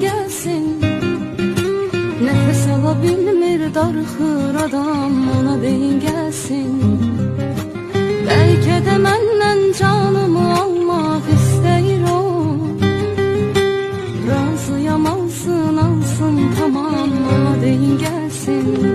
gelsin gelsin. Nefes alabilmir darxır adam ona beyin gelsin. Belki de menden canımı almak isteyir o. Razıyam alsın alsın tamam ona beyin gelsin.